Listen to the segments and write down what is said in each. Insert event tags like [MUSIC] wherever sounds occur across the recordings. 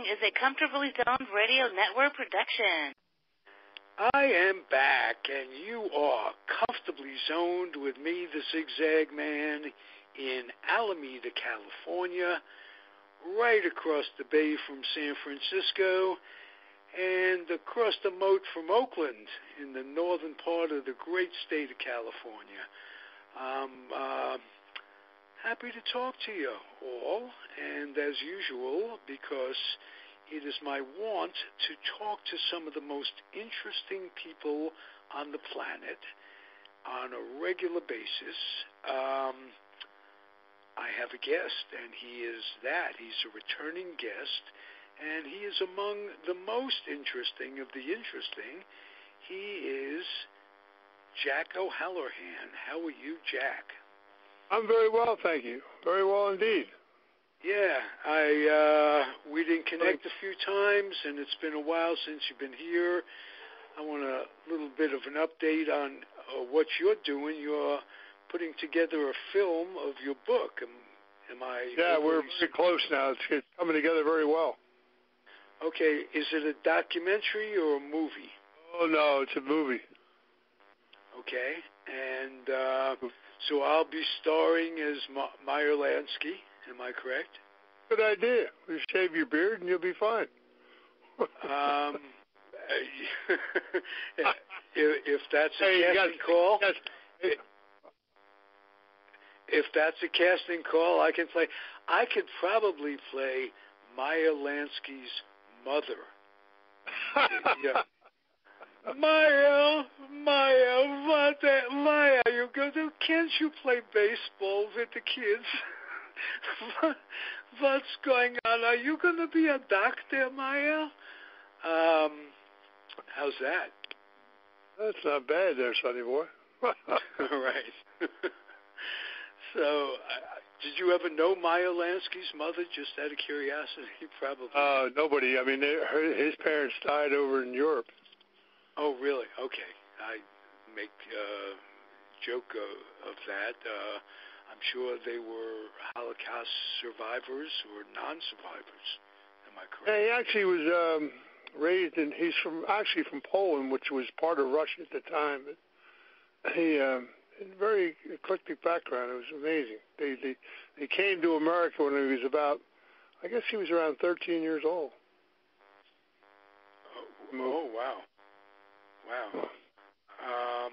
is a Comfortably Zoned Radio Network production. I am back, and you are comfortably zoned with me, the Zigzag Man, in Alameda, California, right across the bay from San Francisco, and across the moat from Oakland, in the northern part of the great state of California. Um, uh, happy to talk to you all, and as usual, because it is my want to talk to some of the most interesting people on the planet on a regular basis. Um, I have a guest, and he is that. He's a returning guest, and he is among the most interesting of the interesting. He is Jack O'Halloran. How are you, Jack? I'm very well, thank you. Very well indeed. Yeah, I uh, we didn't connect a few times, and it's been a while since you've been here. I want a little bit of an update on uh, what you're doing. You're putting together a film of your book. Am, am I? Yeah, we're pretty close now. It's, it's coming together very well. Okay, is it a documentary or a movie? Oh no, it's a movie. Okay, and uh, so I'll be starring as Ma- Meyer Lansky. Am I correct? Good idea. You shave your beard and you'll be fine. um, [LAUGHS] if, if that's a Hey, casting got- call, if that's a casting call, I can play. I could probably play Meyer Lansky's mother. [LAUGHS] yeah. Maya, Maya, what the, Maya, you go to, can't you play baseball with the kids? [LAUGHS] what, what's going on? Are you going to be a doctor, Maya? Um, how's that? That's not bad there, sonny boy. [LAUGHS] [LAUGHS] right. so, uh, did you ever know Meyer Lansky's mother? Just out of curiosity, probably. uh, nobody. I mean, they, her, his parents died over in Europe. Oh, really? Okay. I make uh, joke of, of that. Uh, I'm sure they were Holocaust survivors or non-survivors. Am I correct? Yeah, he actually was um, raised in. He's from actually from Poland, which was part of Russia at the time. But he um, had a very eclectic background. It was amazing. They they they came to America when he was about. I guess he was around 13 years old. Oh, oh wow, wow. Um,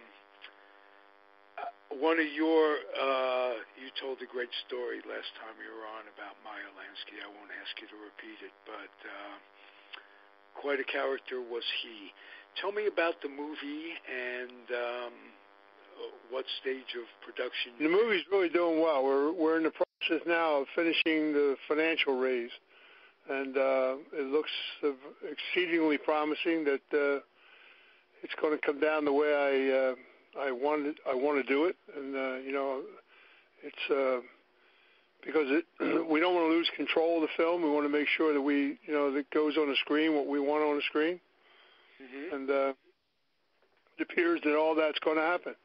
one of your, uh, you told a great story last time you were on about Meyer Lansky. I won't ask you to repeat it, but uh, quite a character was he. Tell me about the movie and um, what stage of production. The movie's really doing well. We're we're in the process now of finishing the financial raise, and uh, it looks exceedingly promising that uh, it's going to come down the way I uh, I wanted I want to do it, and uh, you know, it's uh, because it, [CLEARS THROAT] we don't want to lose control of the film. We want to make sure that we you know that goes on the screen what we want on the screen, Mhm. and uh, it appears that all that's going to happen.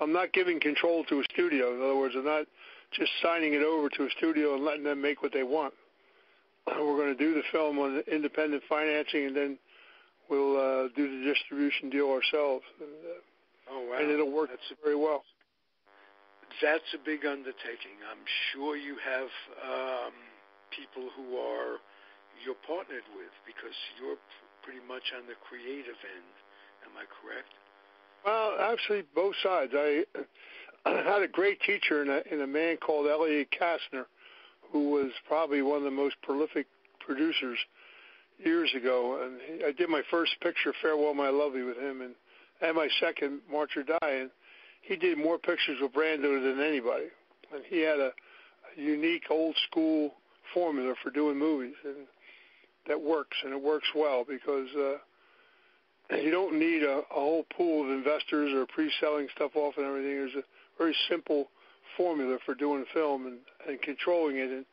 I'm not giving control to a studio. In other words, I'm not just signing it over to a studio and letting them make what they want. [CLEARS THROAT] We're going to do the film on independent financing, and then we'll uh, do the distribution deal ourselves, and, uh, Oh wow, and it'll work That's very well. that's a big undertaking. I'm sure you have um, people who are you're partnered with because you're pretty much on the creative end. Am I correct? Well, actually, both sides. I, I [CLEARS THROAT] had a great teacher in a, in a man called Elliott Kastner, who was probably one of the most prolific producers years ago. And he, I did my first picture, Farewell My Lovely, with him, and and my second, March or Die. And he did more pictures with Brando than anybody. And he had a, a unique old school formula for doing movies, and that works, and it works well because. uh you don't need a, a whole pool of investors or pre-selling stuff off and everything. There's a very simple formula for doing film and, and controlling it and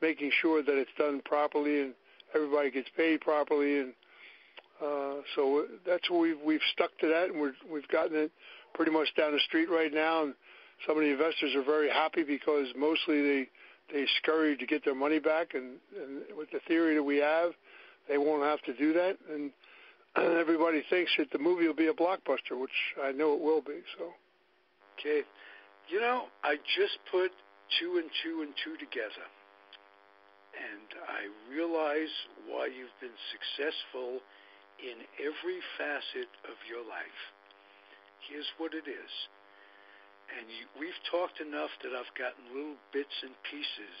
making sure that it's done properly and everybody gets paid properly. And uh, so that's what we've we've stuck to that, and we're, we've gotten it pretty much down the street right now. And some of the investors are very happy because mostly they they scurry to get their money back, and, and with the theory that we have, they won't have to do that, and [CLEARS THROAT] everybody thinks that the movie will be a blockbuster, which I know it will be. So, okay, you know, I just put two and two and two together, and I realize why you've been successful in every facet of your life. Here's what it is. And you, we've talked enough that I've gotten little bits and pieces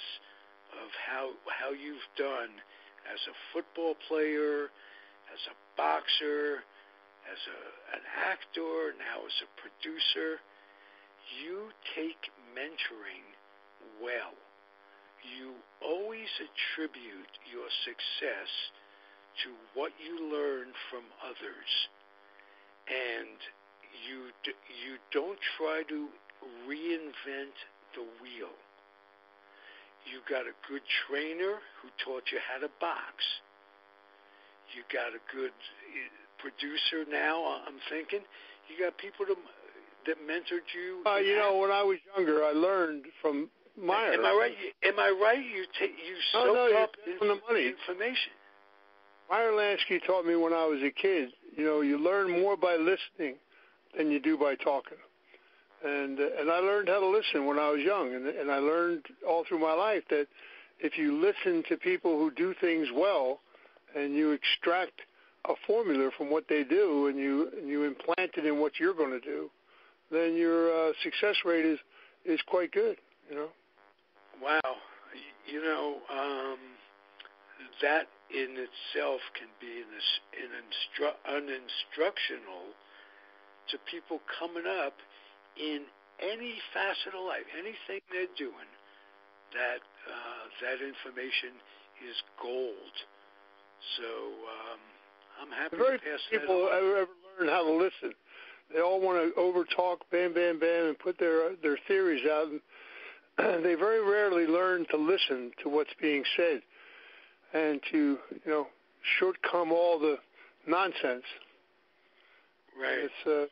of how how you've done as a football player, as a boxer, as a, an actor, now as a producer. You take mentoring well. You always attribute your success to what you learn from others, and you d- you don't try to reinvent the wheel. You got a good trainer who taught you how to box. You got a good eh, producer now. I'm thinking you got people to, that mentored you. Uh, you know, when I was younger, I learned from Meyer. Am I right? Am I right? You take you no, no, up inf- the money. information. Meyer Lansky taught me when I was a kid. You know, you learn more by listening than you do by talking. And uh, and I learned how to listen when I was young, and and I learned all through my life that if you listen to people who do things well, and you extract a formula from what they do, and you and you implant it in what you're going to do, then your uh, success rate is is quite good. You know. Wow. You know, um, that in itself can be an, an, instru- an instructional to people coming up in any facet of life, anything they're doing. That uh, that information is gold. So um, I'm happy Very to pass people that on. ever, ever learn how to listen. They all want to over talk, bam, bam, bam, and put their their theories out. And [CLEARS THROAT] they very rarely learn to listen to what's being said, and to you know shortcome all the nonsense. Right. It's uh,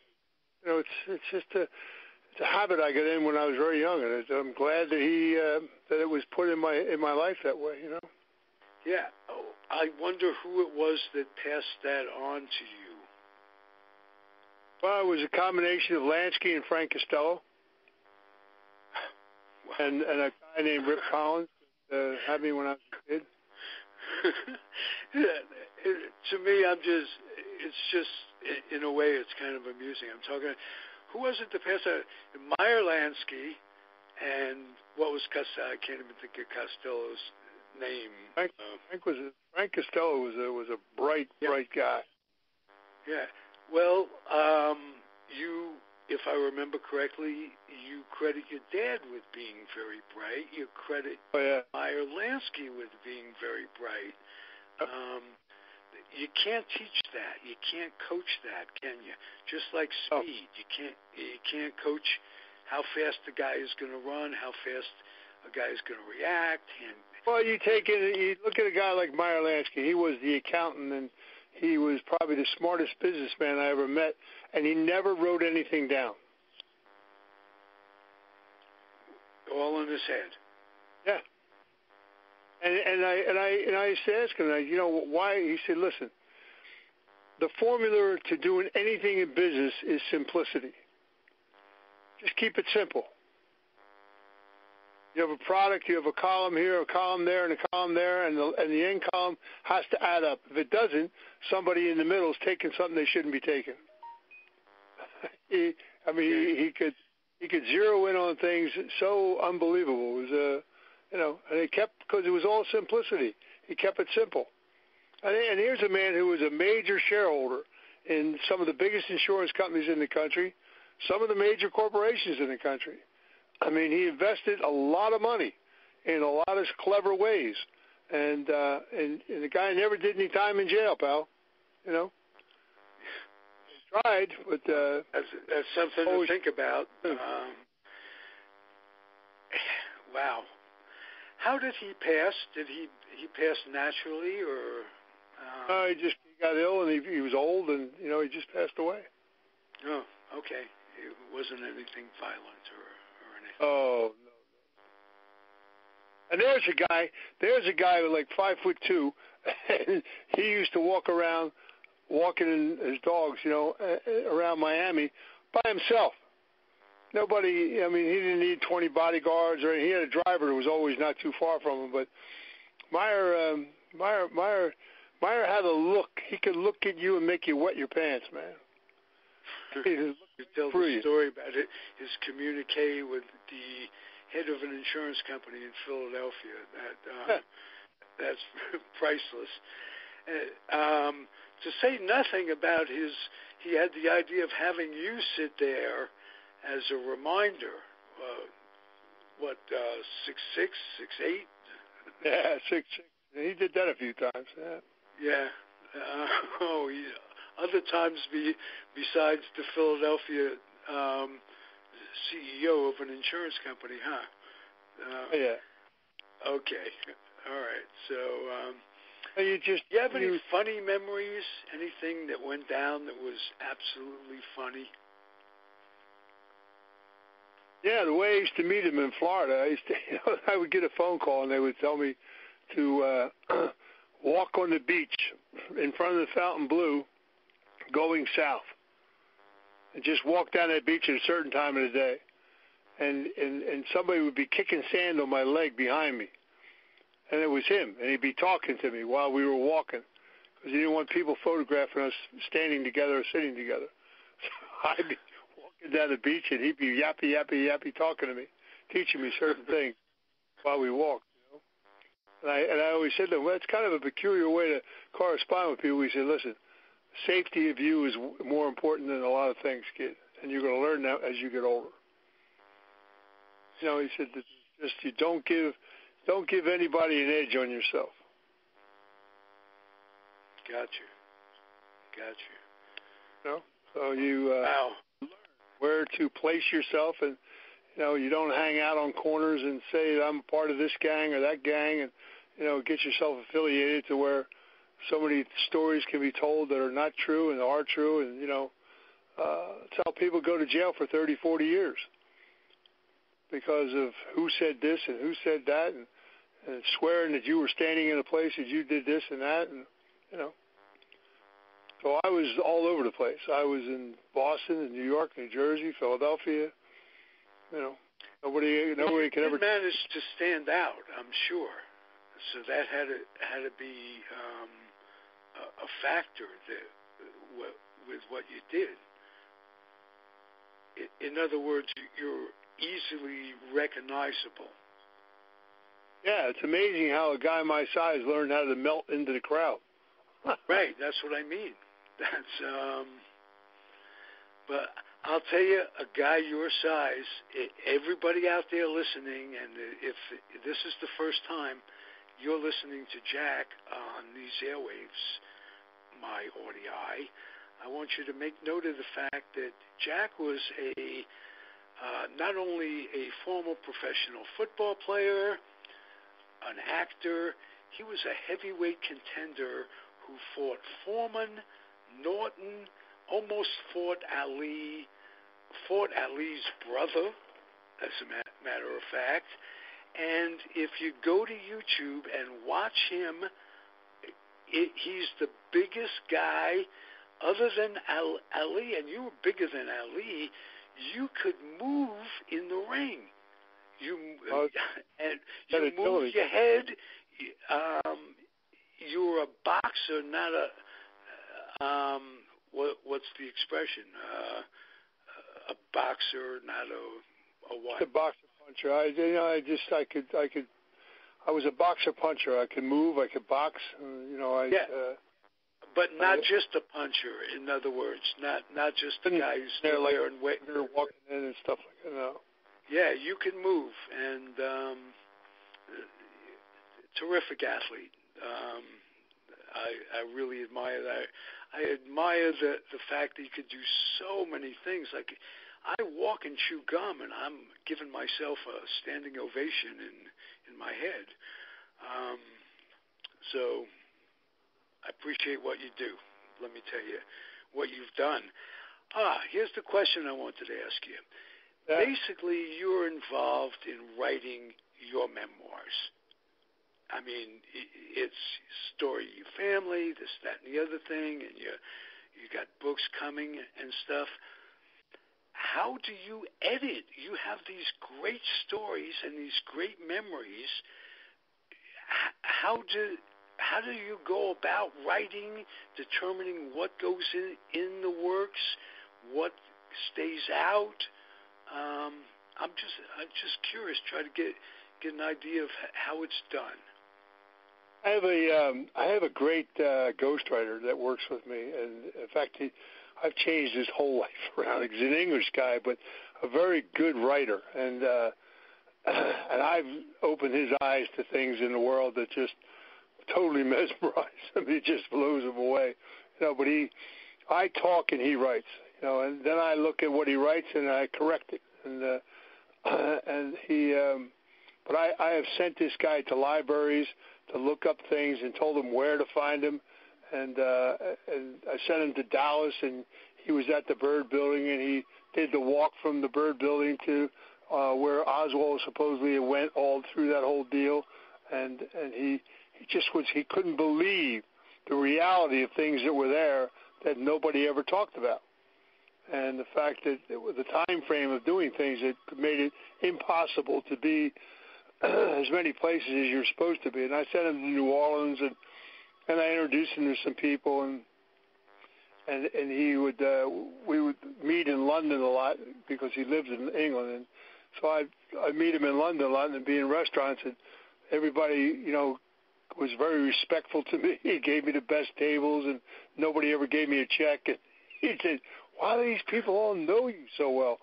you know, it's it's just a it's a habit I got in when I was very young, and it, I'm glad that he uh, that it was put in my in my life that way. You know. Yeah. Oh, I wonder who it was that passed that on to you. Well, it was a combination of Lansky and Frank Costello. And and a guy named Rip Collins uh, had me when I was a kid. yeah, [LAUGHS] it, to me, I'm just, it's just, in a way, it's kind of amusing. I'm talking, who was it that passed out? Meyer Lansky, and what was Costello? I can't even think of Costello's name. Frank, Uh, Frank was a, Frank Costello was a was a bright Yeah. bright guy. yeah. Well, um, you, if I remember correctly, you credit your dad with being very bright. You credit Oh yeah, Meyer Lansky with being very bright. Um, you can't teach that. You can't coach that, can you? Just like Oh. speed, you can't you can't coach how fast the guy is going to run, how fast a guy is going to react, and Well, you take it. You look at a guy like Meyer Lansky. He was the accountant, and he was probably the smartest businessman I ever met. And he never wrote anything down. all in his head. Yeah. And and I and I and I used to ask him, you know, why? He said, listen, the formula to doing anything in business is simplicity. Just keep it simple. You have a product, you have a column here, a column there, and a column there, and the, and the end column has to add up. If it doesn't, somebody in the middle is taking something they shouldn't be taking. [LAUGHS] he, I mean, he, he could he could zero in on things so unbelievable. It was uh, you know, and he kept because it was all simplicity. He kept it simple. And, and here's a man who was a major shareholder in some of the biggest insurance companies in the country, some of the major corporations in the country. I mean, he invested a lot of money in a lot of clever ways, and uh, and, and the guy never did any time in jail, pal. You know, he tried, but uh, That's that's something Always- to think about. Um, [SIGHS] wow. How did he pass? Did he he pass naturally or? Um, uh, he just he got ill, and he, he was old, and you know, he just passed away. oh, okay. It wasn't anything violent or Oh And there's a guy, there's a guy like five foot two, and [LAUGHS] he used to walk around, walking his dogs, you know, around Miami by himself. Nobody, I mean, he didn't need 20 bodyguards or he had a driver who was always not too far from him. But Meyer, um, Meyer, Meyer, Meyer had a look. He could look at you and make you wet your pants, man. You tell the story about it, his communique with the head of an insurance company in Philadelphia. That um, that's [LAUGHS] priceless. Uh, um, to say nothing about his, he had the idea of having you sit there as a reminder. Uh, what uh, six six six eight? Yeah, six six. He did that a few times. Yeah. Yeah. Uh, [LAUGHS] oh, yeah. Other times, be, besides the Philadelphia um, CEO of an insurance company, huh? Uh, yeah. Okay. All right. So, um, you just do you have any you, funny memories? Anything that went down that was absolutely funny? Yeah, the way I used to meet him in Florida, I used to, [LAUGHS] you know, I would get a phone call and they would tell me to uh, [CLEARS THROAT] walk on the beach in front of the Fontainebleau, going south, and just walk down that beach at a certain time of the day and and and somebody would be kicking sand on my leg behind me, and it was him, and he'd be talking to me while we were walking, because he didn't want people photographing us standing together or sitting together. [LAUGHS] So I'd be walking down the beach, and he'd be yappy, yappy, yappy talking to me, teaching me certain things while we walked. You know? And I and I always said to him, well, it's kind of a peculiar way to correspond with people. We said, listen, safety of you is more important than a lot of things, kid, and you're going to learn that as you get older. You know, he said that just you don't give don't give anybody an edge on yourself. Got you. Got you. You know, so you uh, wow. learn where to place yourself, and you know you don't hang out on corners and say I'm part of this gang or that gang, and you know get yourself affiliated to where so many stories can be told that are not true and are true, and you know uh, that's how people go to jail for 30, 40 years because of who said this and who said that, and, and swearing that you were standing in a place that you did this and that, and you know. So I was all over the place. I was in Boston, in New York, New Jersey, Philadelphia. You know, nobody nobody can ever manage to stand out. I'm sure. So that had to had to be um, a, factor that with what you did. In other words, you're easily recognizable. Yeah, it's amazing how a guy my size learned how to melt into the crowd. [LAUGHS] right, that's what I mean. That's um but I'll tell you, a guy your size, everybody out there listening, and if this is the first time you're listening to Jack on these airwaves, my audii, I want you to make note of the fact that Jack was a uh, not only a former professional football player, an actor, he was a heavyweight contender who fought Foreman, Norton, almost fought Ali, fought Ali's brother, as a matter of fact. And if you go to YouTube and watch him, it, he's the biggest guy other than Ali, and you were bigger than Ali you could move in the ring. You uh, [LAUGHS] and you move your head. Um, you're a boxer, not a um, what, what's the expression? Uh, a boxer, not a a what? A boxer puncher. I you know I just I could I could I was a boxer puncher. I could move. I could box. Uh, you know I. Yeah. Uh, but not just a puncher. In other words, not not just the guy who's there like and wait. They're walking in and stuff like that. No. Yeah, you can move, and um, terrific athlete. Um, I I really admire that. I admire the the fact that you could do so many things. Like I walk and chew gum, and I'm giving myself a standing ovation in in my head. Um, so I appreciate what you do. Let me tell you what you've done. Ah, here's the question I wanted to ask you. Yeah. Basically, you're involved in writing your memoirs. I mean, it's story of your family, this, that, and the other thing, and you you got books coming and stuff. How do you edit? You have these great stories and these great memories. How do how do you go about writing, determining what goes in in the works, what stays out? Um, I'm just I'm just curious, try to get get an idea of how it's done. I have a um, I have a great uh, ghostwriter that works with me, and in fact, he, I've changed his whole [LAUGHS] life around. He's an English guy, but a very good writer, and uh, [CLEARS THROAT] and I've opened his eyes to things in the world that just totally [LAUGHS] mesmerize him. It just blows him away, you know. But he, I talk and he writes, you know, and then I look at what he writes and I correct it, and uh, [CLEARS THROAT] and he. Um, but I, I have sent this guy to libraries to look up things and told him where to find them. And, uh, and I sent him to Dallas, and he was at the Byrd Building, and he did the walk from the Byrd Building to uh, where Oswald supposedly went all through that whole deal. And and he he just was he couldn't believe the reality of things that were there that nobody ever talked about and the fact that it was the time frame of doing things that made it impossible to be [CLEARS THROAT] as many places as you're supposed to be. And I sent him to New Orleans, and and I introduced him to some people, and and and he would uh, we would meet in London a lot because he lives in England, and so I I meet him in London a lot and be in restaurants, and everybody you know was very respectful to me. [LAUGHS] He gave me the best tables, and nobody ever gave me a check. And [LAUGHS] he said, "Why do these people all know you so well?"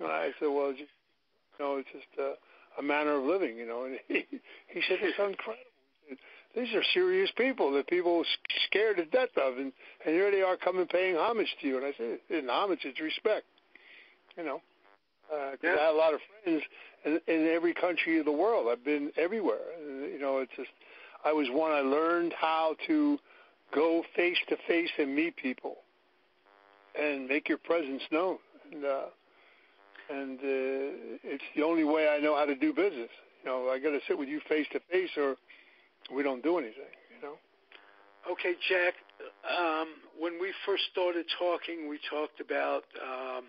And I said, "Well, just, you know, it's just." Uh, a manner of living, you know. And [LAUGHS] he, he said, it's incredible. These are serious people that people are scared to death of, and, and here they are coming paying homage to you. And I said, it's homage, it's respect, you know. Because uh, yeah. I have a lot of friends in, in every country of the world. I've been everywhere. And, you know, it's just, I was one, I learned how to go face to face and meet people and make your presence known. And, uh, and uh, it's the only way I know how to do business. You know, I got to sit with you face to face, or we don't do anything. You know. Okay, Jack. Um, when we first started talking, we talked about um,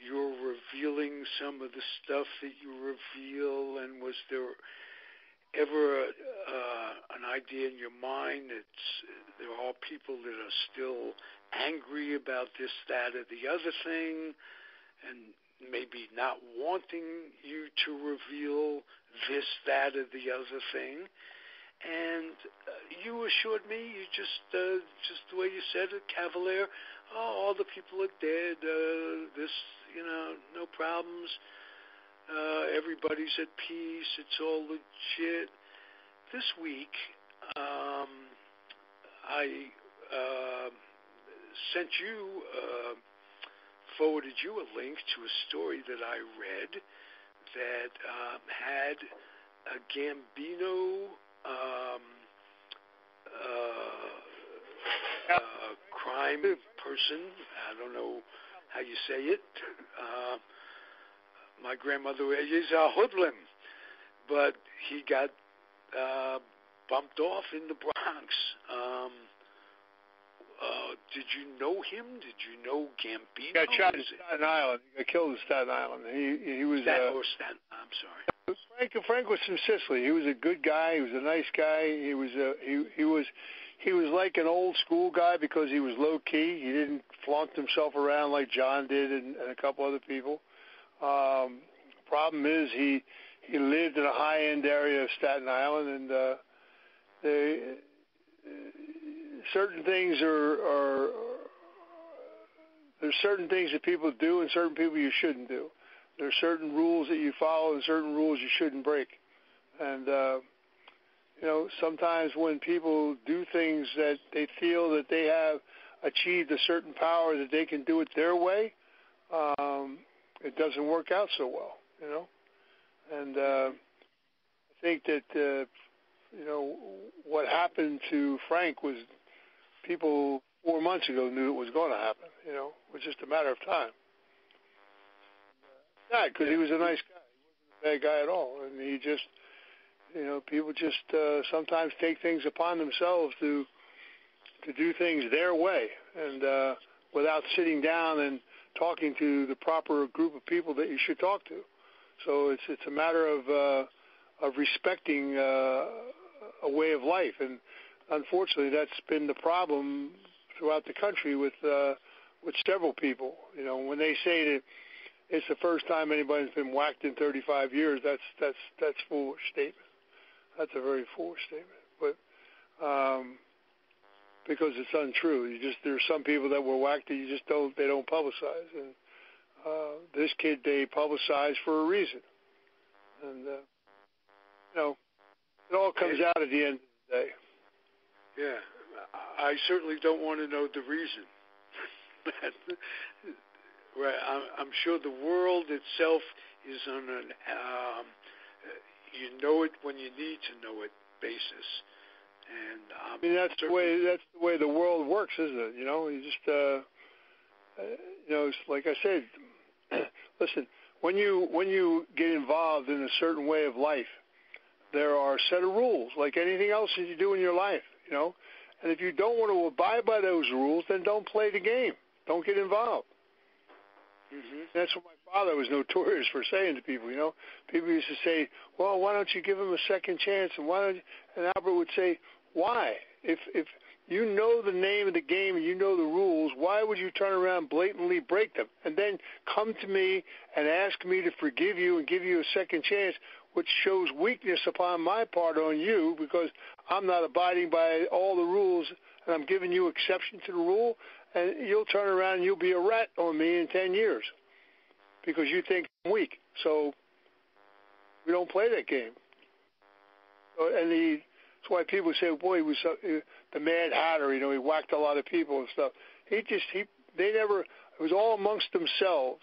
you're revealing some of the stuff that you reveal, and was there ever uh, an idea in your mind that there are people that are still angry about this, that, or the other thing, and maybe not wanting you to reveal this, that, or the other thing. And uh, you assured me, you just, uh, just the way you said it, cavalier. Oh, all the people are dead. Uh, this, you know, no problems. Uh, everybody's at peace. It's all legit. This week, um, I uh, sent you. Uh, forwarded you a link to a story that I read that um, had a Gambino um, uh, uh, crime person. I don't know how you say it. [LAUGHS] Uh, my grandmother is a hoodlum, but he got uh, bumped off in the Bronx. Um, uh, did you know him? Did you know Gambino? He got shot in Staten Island. He got killed in Staten Island. He he was. Staten, uh, or Staten. I'm sorry. Frank Frank was from Sicily. He was a good guy. He was a nice guy. He was a he he was he was like an old school guy because he was low key. He didn't flaunt himself around like John did and, and a couple other people. Um, problem is he he lived in a high end area of Staten Island and uh, they certain things are, are there's certain things that people do and certain people you shouldn't do. There's certain rules that you follow and certain rules you shouldn't break. And uh, you know, sometimes when people do things that they feel that they have achieved a certain power that they can do it their way, um, it doesn't work out so well. You know, and uh, I think that uh, you know what happened to Frank was people four months ago knew it was going to happen. You know, it was just a matter of time. Yeah, because he was a nice guy. He wasn't a bad guy at all, and he just You know, people just uh, sometimes take things upon themselves to to do things their way, and uh, without sitting down and talking to the proper group of people that you should talk to. So it's it's a matter of uh, of respecting uh, a way of life, and unfortunately, that's been the problem throughout the country with uh, with several people. You know, when they say that it's the first time anybody's been whacked in 35 years, that's that's that's foolish statement. That's a very foolish statement, but um, because it's untrue. You just there's some people that were whacked that you just don't they don't publicize, and uh, this kid they publicized for a reason, and uh, you know it all comes out at the end of the day. Yeah, I certainly don't want to know the reason. [LAUGHS] right, I'm, I'm sure the world itself is on an um, you know it when you need to know it basis. And um, I mean that's the way that's the way the world works, isn't it? You know, you just uh, uh you know, it's like I said. [CLEARS THROAT] listen, when you when you get involved in a certain way of life, there are a set of rules, like anything else that you do in your life. You know, and if you don't want to abide by those rules, then don't play the game. Don't get involved. Mm-hmm. That's what my father was notorious for saying to people. You know, people used to say, "Well, why don't you give him a second chance?" And why don't? And Albert would say, "Why? If if you know the name of the game and you know the rules, why would you turn around blatantly break them and then come to me and ask me to forgive you and give you a second chance, which shows weakness upon my part on you because I'm not abiding by all the rules and I'm giving you exception to the rule, and you'll turn around and you'll be a rat on me in 10 years because you think I'm weak. So we don't play that game. And the, that's why people say, boy, he was uh, the Mad Hatter. You know, he whacked a lot of people and stuff. He just he they never. It was all amongst themselves.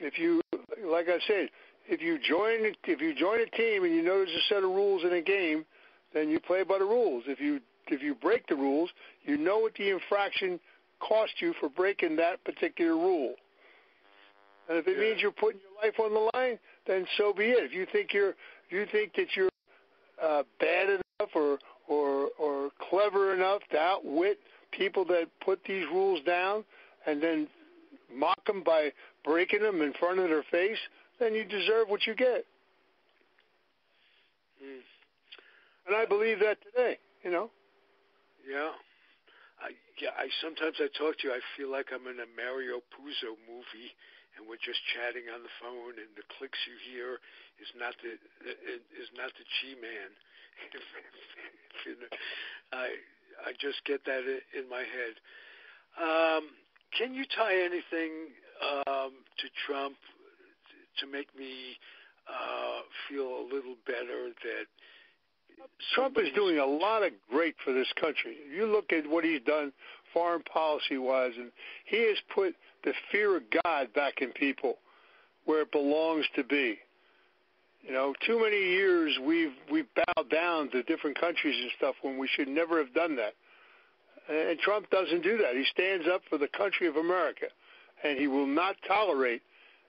If you, like I said, if you join if you join a team and you know there's a set of rules in a game, then you play by the rules. If you if you break the rules, you know what the infraction cost you for breaking that particular rule. And if it yeah. means you're putting your life on the line, then so be it. If you think you're if you think that you're uh, bad enough or or or clever enough to outwit people that put these rules down and then mock them by breaking them in front of their face, then you deserve what you get. Mm. And I believe that today, you know. Yeah. Yeah, I sometimes I talk to you. I feel like I'm in a Mario Puzo movie, and we're just chatting on the phone, and the clicks you hear is not the is not the Chi Man. [LAUGHS] I I just get that in my head. Um, can you tie anything um, to Trump to make me uh, feel a little better that Trump is doing a lot of great for this country. You look at what he's done foreign policy wise, and he has put the fear of God back in people where it belongs to be. You know, too many years we've we've bowed down to different countries and stuff when we should never have done that. And Trump doesn't do that. He stands up for the country of America, and he will not tolerate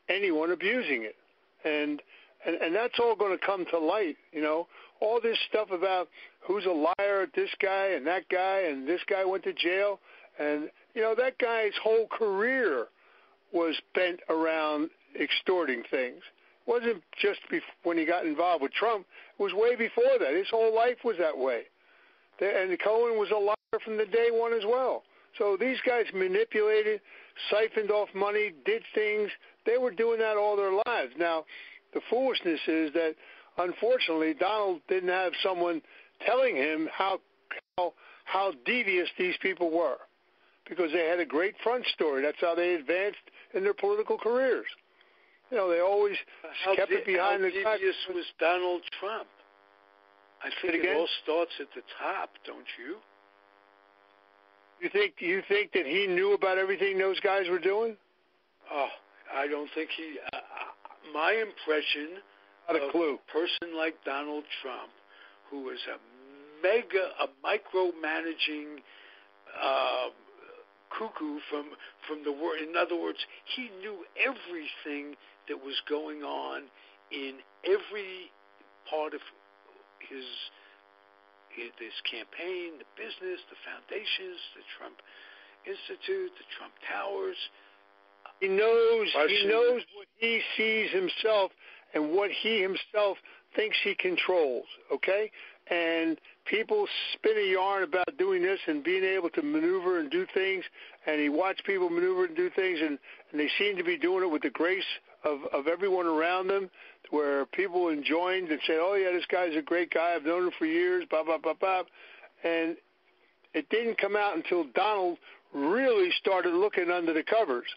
anyone abusing it. And and, and that's all going to come to light. You know, all this stuff about who's a liar, this guy and that guy, and this guy went to jail, and you know that guy's whole career was bent around extorting things. It wasn't just when he got involved with Trump. It was way before that. His whole life was that way. And Cohen was a liar from the day one as well. So these guys manipulated, siphoned off money, did things. They were doing that all their lives. Now, the foolishness is that unfortunately Donald didn't have someone telling him how how how devious these people were because they had a great front story. That's how they advanced in their political careers. You know, they always how kept di- it behind how the back. devious was Donald Trump? I think it again? all starts at the top, don't you? You think you think that he knew about everything those guys were doing? Oh, I don't think he. Uh, my impression Not a clue. person like Donald Trump, who is a mega, a micromanaging uh, cuckoo from from the world. In other words, he knew everything that was going on in every part of his, his this campaign, the business, the foundations, the Trump Institute, the Trump Towers. He knows he knows what he sees himself and what he himself thinks he controls, okay? And people spin a yarn about doing this and being able to maneuver and do things, and he watched people maneuver and do things, and, and they seem to be doing it with the grace of, of everyone around them, where people enjoying and say, oh, yeah, this guy's a great guy. I've known him for years, blah, blah, blah, blah. And it didn't come out until Donald really started looking under the covers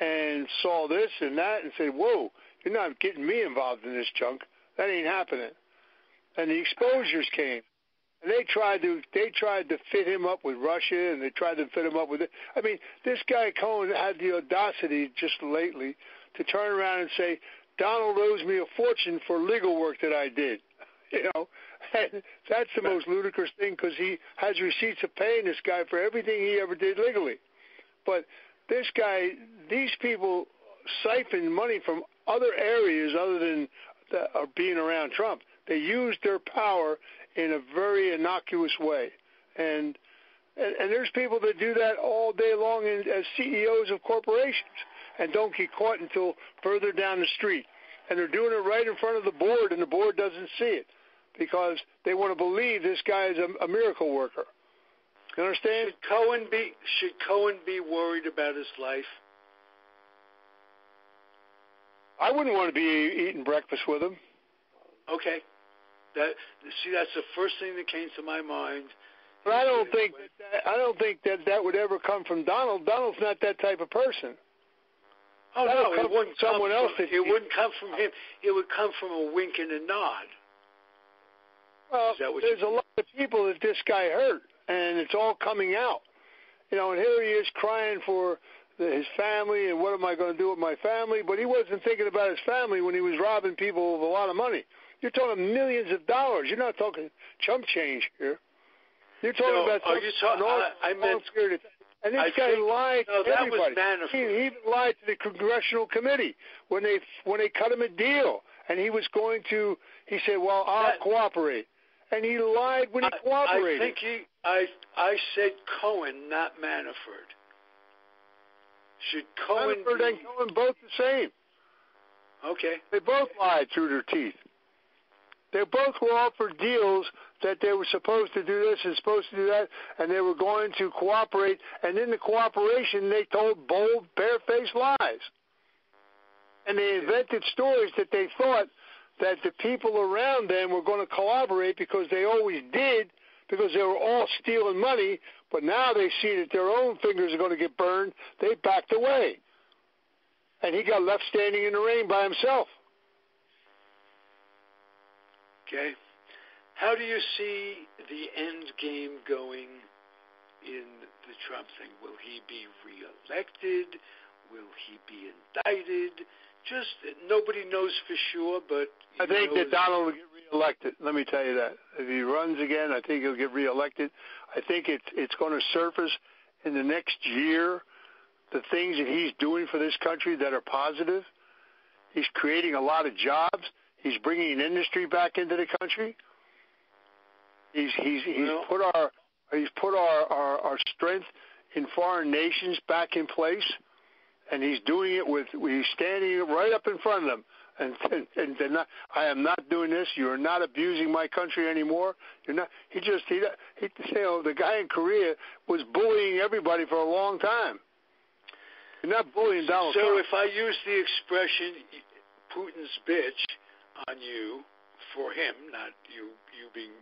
and saw this and that and said, whoa, you're not getting me involved in this junk. That ain't happening. And the exposures came. And they tried to they tried to fit him up with Russia, and they tried to fit him up with it. I mean, this guy Cohen had the audacity just lately to turn around and say Donald owes me a fortune for legal work that I did. [LAUGHS] You know, and that's the most ludicrous thing because he has receipts of paying this guy for everything he ever did legally. But this guy, these people siphon money from other areas other than the, uh, being around Trump. They use their power in a very innocuous way, and and, and there's people that do that all day long in, as CEOs of corporations and don't get caught until further down the street. And they're doing it right in front of the board, and the board doesn't see it because they want to believe this guy is a, a miracle worker. You understand? Should Cohen be should Cohen be worried about his life? I wouldn't want to be eating breakfast with him. Okay, that see that's the first thing that came to my mind. But I don't think that, I don't think that that would ever come from Donald. Donald's not that type of person. Oh that no, it wouldn't come someone come else. From, it wouldn't come from him. It would come from a wink and a nod. Well, there's a lot of people that this guy hurt, and it's all coming out. You know, and here he is crying for his family and what am I going to do with my family? But he wasn't thinking about his family when he was robbing people of a lot of money. You're talking millions of dollars. You're not talking chump change here. You're talking no, about are you talking? I, I meant. And this I guy think, lied no, to that everybody. He, he even lied to the congressional committee when they when they cut him a deal, and he was going to. He said, "Well, I'll That- cooperate," and he lied when he I, cooperated. I think he. I I said Cohen, not Manafort. Should Cohen Manafort be, and Cohen both the same. Okay. They both lied through their teeth. They both were offered deals that they were supposed to do this and supposed to do that, and they were going to cooperate. And in the cooperation, they told bold, barefaced lies. And they invented stories that they thought that the people around them were going to collaborate because they always did, because they were all stealing money. But now they see that their own fingers are going to get burned. They backed away. And he got left standing in the rain by himself. Okay. How do you see the end game going in the Trump thing? Will he be reelected? Will he be indicted? Just nobody knows for sure, but I think that Donald will get reelected. Let me tell you that. If he runs again, I think he'll get reelected. I think it's it's going to surface in the next year the things that he's doing for this country that are positive. He's creating a lot of jobs. He's bringing industry back into the country. He's he's he's Well- put our he's put our, our our strength in foreign nations back in place, and he's doing it with he's standing right up in front of them. And [LAUGHS] and, and they're not, I am not doing this. You are not abusing my country anymore. You're not. He just he he you know the guy in Korea was bullying everybody for a long time. You're not bullying Donald So Trump. if I use the expression Putin's bitch on you for him, not you you being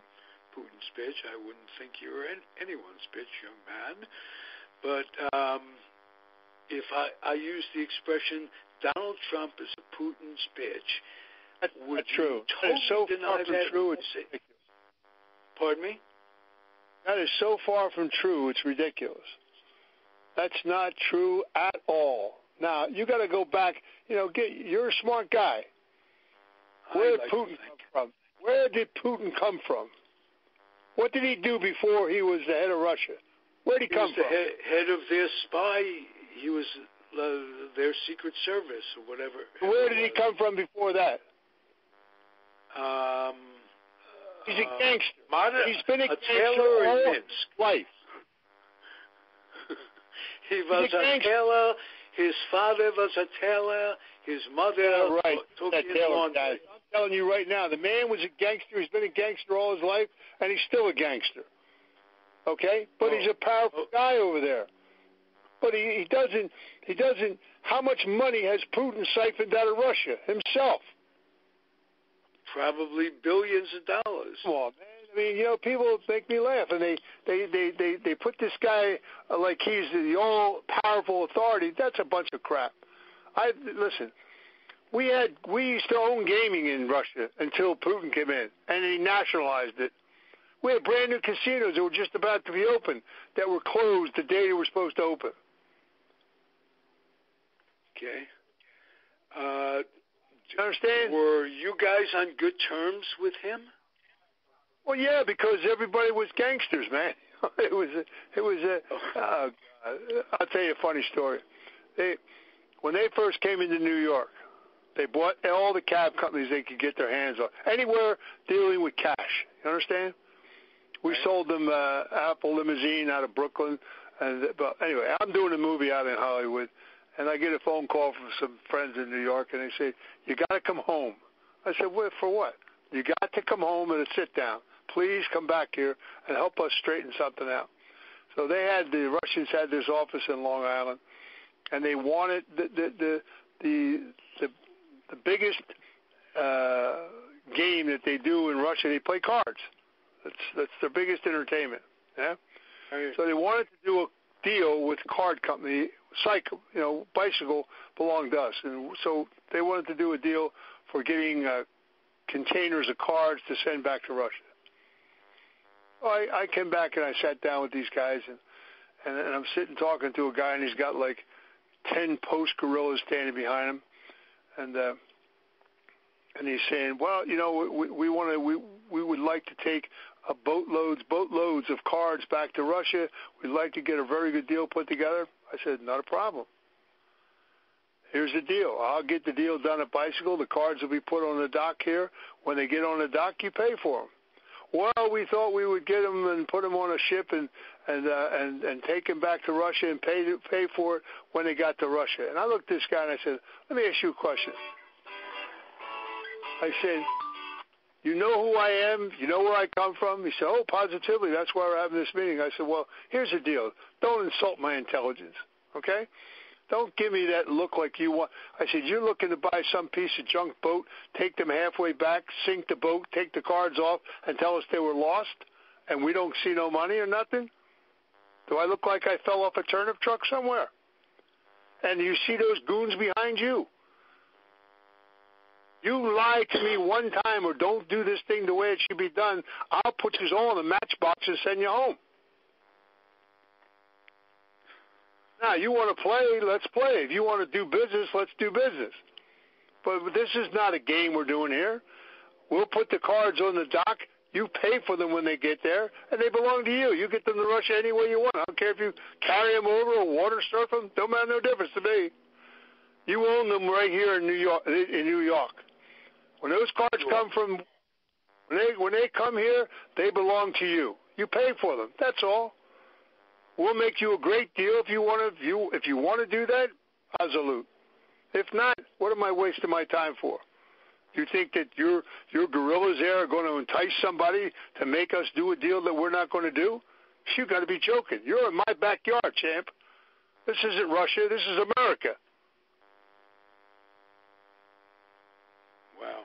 Putin's bitch, I wouldn't think you were an- anyone's bitch, young man. But um, if I, I use the expression Donald Trump is a Putin's bitch, That's would not true. you That is so far from that? true. It's ridiculous. Pardon me? That is so far from true. It's ridiculous. That's not true at all. Now you got to go back. You know, get you're a smart guy. Where did like Putin come from? Where did Putin come from? What did he do before he was the head of Russia? Where did he He come was the from? head, head of their spy. He was uh, their secret service or whatever. Where did he come from before that? Um, He's a gangster. Modern, He's been a, a gangster tailor all his life. [LAUGHS] He was a a, gangster. tailor. His father was a tailor. His mother Yeah, right. took That his guy. I'm telling you right now, the man was a gangster. He's been a gangster all his life, and he's still a gangster. Okay, but Oh. he's a powerful Oh. guy over there. But he, he doesn't. He doesn't. How much money has Putin siphoned out of Russia himself? Probably billions of dollars. Come on, man. I mean, you know, people make me laugh, and they they they they, they put this guy uh, like he's the all powerful authority. That's a bunch of crap. I listen. We had we used to own gaming in Russia until Putin came in, and he nationalized it. We had brand new casinos that were just about to be open that were closed the day they were supposed to open. Okay. Uh, You understand? were you guys on good terms with him? Well, yeah, because everybody was gangsters, man. [LAUGHS] it was a, it was a. Uh, I'll tell you a funny story. They when they first came into New York, they bought all the cab companies they could get their hands on, anywhere dealing with cash. You understand? We Right. sold them uh, Apple limousine out of Brooklyn, and but anyway, I'm doing a movie out in Hollywood, and I get a phone call from some friends in New York, and they say, "You got to come home." I said, "What for? What? You got to come home and sit down. Please come back here and help us straighten something out." So they had the Russians had this office in Long Island, and they wanted the the the the the, the biggest uh, game that they do in Russia. They play cards. That's that's their biggest entertainment. Yeah. So they wanted to do a deal with card company. Cycle, you know, bicycle belonged to us, and so they wanted to do a deal for getting uh, containers of cards to send back to Russia. I, I came back and I sat down with these guys, and, and and I'm sitting talking to a guy, and he's got like ten post gorillas standing behind him, and uh, and he's saying, well, you know, we we want to we we would like to take a boatloads boatloads of cards back to Russia. We'd like to get a very good deal put together. I said, not a problem. Here's the deal. I'll get the deal done at Bicycle. The cards will be put on the dock here. When they get on the dock, you pay for them. Well, we thought we would get them and put them on a ship and and uh, and and take them back to Russia and pay pay for it when they got to Russia. And I looked at this guy and I said, "Let me ask you a question." I said, "You know who I am? You know where I come from?" He said, "Oh, positively. That's why we're having this meeting." I said, "Well, here's the deal. Don't insult my intelligence, okay?" Don't give me that look like you want. I said, you're looking to buy some piece of junk boat, take them halfway back, sink the boat, take the cards off, and tell us they were lost, and we don't see no money or nothing? Do I look like I fell off a turnip truck somewhere? And you see those goons behind you? You lie to me one time or don't do this thing the way it should be done, I'll put you all in a matchbox and send you home. Now, you want to play, let's play. If you want to do business, let's do business. But this is not a game we're doing here. We'll put the cards on the dock. You pay for them when they get there, and they belong to you. You get them to Russia any way you want. I don't care if you carry them over or water surf them. Don't matter no difference to me. You own them right here in New York. In New York, when those cards come from, when they when they come here, they belong to you. You pay for them. That's all. We'll make you a great deal if you want to. If you if you want to do that, absolute. If not, what am I wasting my time for? Do you think that your your gorillas there are going to entice somebody to make us do a deal that we're not going to do? You got to be joking. You're in my backyard, champ. This isn't Russia. This is America. Wow.